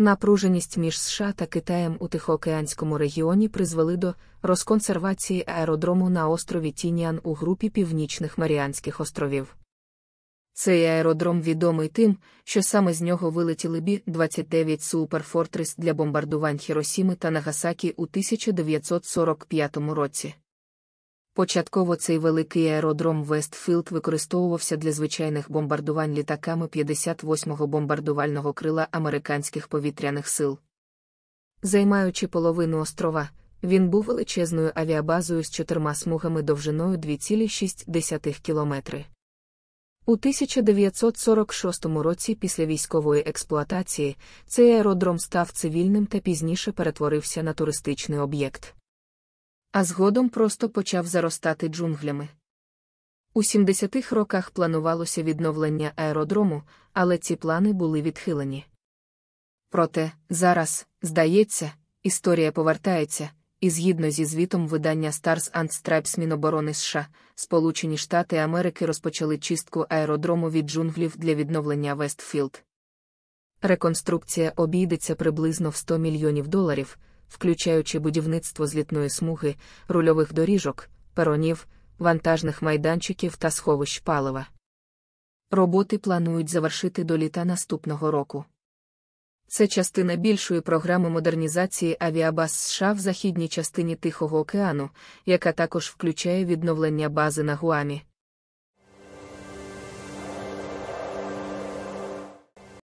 Напруженість між США та Китаєм у Тихоокеанському регіоні призвели до розконсервації аеродрому на острові Тініан у групі Північних Маріанських островів. Цей аеродром відомий тим, що саме з нього вилетіли Бі-29 Суперфортрес для бомбардувань Хіросіми та Нагасакі у 1945 році. Початково цей великий аеродром Вестфілд використовувався для звичайних бомбардувань літаками 58-го бомбардувального крила американських повітряних сил. Займаючи половину острова, він був величезною авіабазою з чотирма смугами довжиною 2,6 кілометри. У 1946 році після військової експлуатації цей аеродром став цивільним та пізніше перетворився на туристичний об'єкт. А згодом просто почав заростати джунглями. У 70-х роках планувалося відновлення аеродрому, але ці плани були відхилені. Проте, зараз, здається, історія повертається, і згідно зі звітом видання Stars and Stripes Міноборони США, Сполучені Штати Америки розпочали чистку аеродрому від джунглів для відновлення Вестфілд. Реконструкція обійдеться приблизно в 100 мільйонів доларів, включаючи будівництво злітної смуги, рульових доріжок, перонів, вантажних майданчиків та сховищ палива. Роботи планують завершити до літа наступного року. Це частина більшої програми модернізації авіабаз США в західній частині Тихого океану, яка також включає відновлення бази на Гуамі.